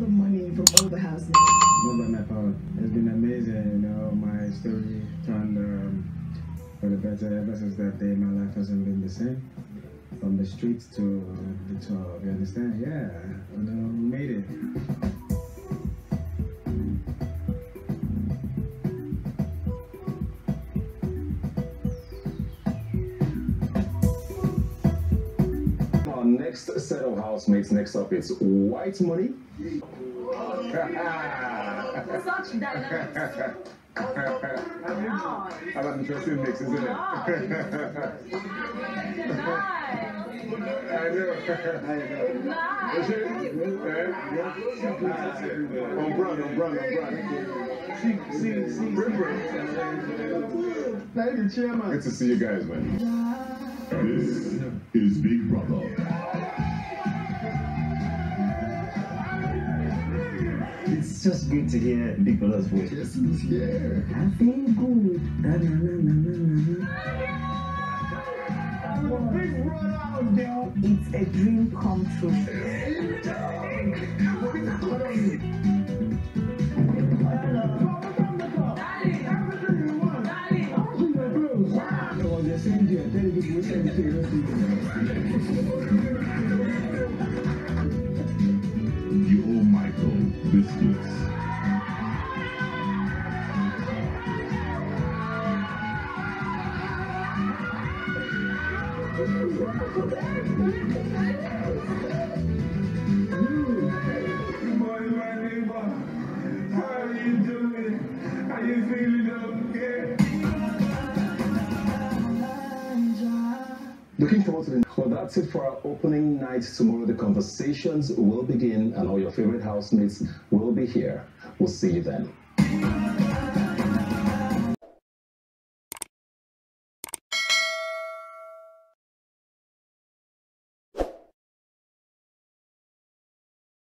the money from all the houses? It's been amazing, you know. My story turned um, for the better ever since that day. My life hasn't been the same. From the streets to the top, you understand? Yeah, you know, we made it. Next set of housemates, next up is WhiteMoney. Such dynamics. Have an interesting mix, isn't it? Nice. I know. Nice. On brand, on brand, on brand. See, see, see. Thank you, Chairman. Good to see you guys, man. This is Big Brother. It's just good to hear Big Brother's voice. Yes, he's here. I feel good. Na, na, na, na, na, na. Big brother out there. It's a dream come true. Yo Michael Biscuits. My neighbor. How you doing? Are you feeling okay? Looking forward to the. Well, that's it for our opening night. Tomorrow, the conversations will begin, and all your favorite housemates will be here. We'll see you then.